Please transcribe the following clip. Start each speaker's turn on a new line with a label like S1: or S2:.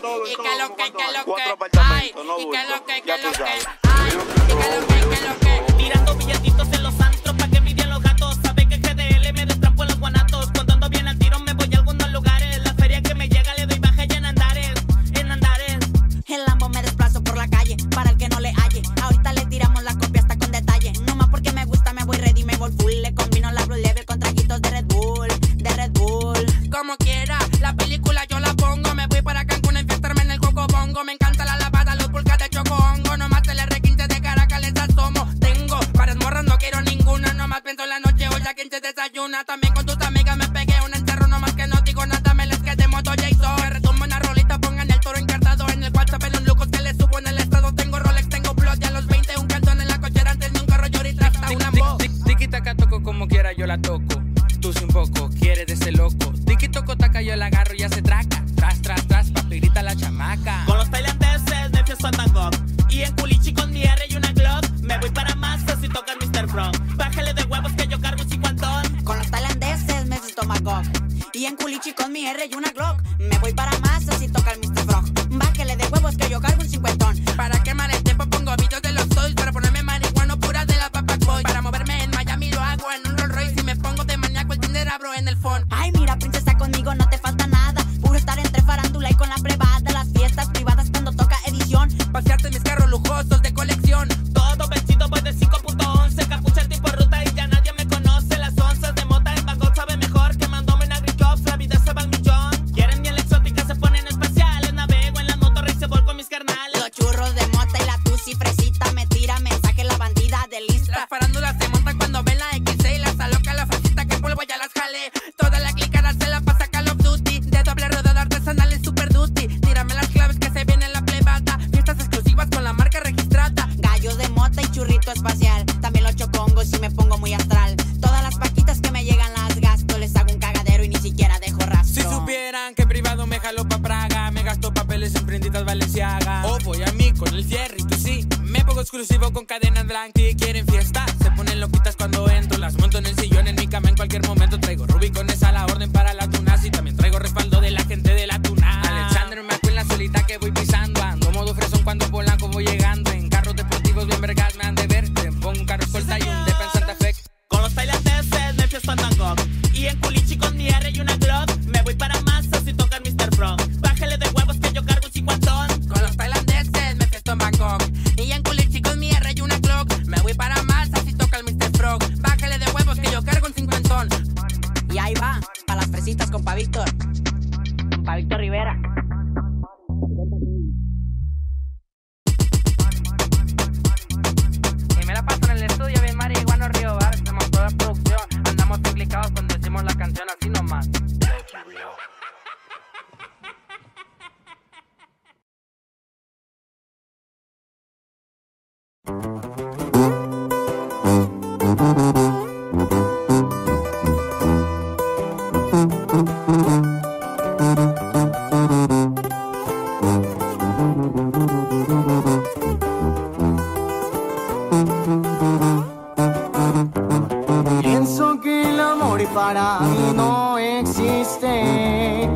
S1: Ay, y que lo que, que lo que. Ay, y que lo que, que lo que. Ay, y que lo que, que lo que.
S2: Tirando billetitos en los antros pa' que envidien los gatos. Sabe que GDL me destrampo en los guanatos. Cuando ando bien al tiro me voy a algunos lugares. La feria que me llega le doy baja y en andares, en andares.
S3: En Lambo me desplazo por la calle, para el que no le halle. Ahorita le tiramos la copia hasta con detalle. No más porque me gusta, me voy ready, me voy full. La
S4: toco. Tú sin poco, quieres de ese loco. Tiki toco taca yo la agarro y ya se traca. Tras, tras, tras, papi grita la chamaca.
S2: Con los tailandeses a Bangkok. Y en Culichi con mi R y una Glock. Me voy para Massa si toca el Mr. Frog. Bájale de huevos que yo cargo un cincuentón.
S3: Con los tailandeses me visto Magog. Y en Culichi con mi R y una Glock. Me voy para más si toca el Mr. Frog. Bájale de huevos que yo cargo un cincuentón.
S1: Para quemar el
S3: Ay, mira, princesa, conmigo no te falta nada. Puro estar entre farándula y con la privada. Las fiestas privadas cuando toca edición.
S1: Pasearte mis carros
S4: Valenciaga. O voy a mí con el Fierry, tú sí. Me pongo exclusivo con cadenas blancas y quieren fiesta. Se ponen loquitas cuando entro, las monto en el sillón, en mi cama en cualquier momento.
S5: Pienso que el amor para mí no existe.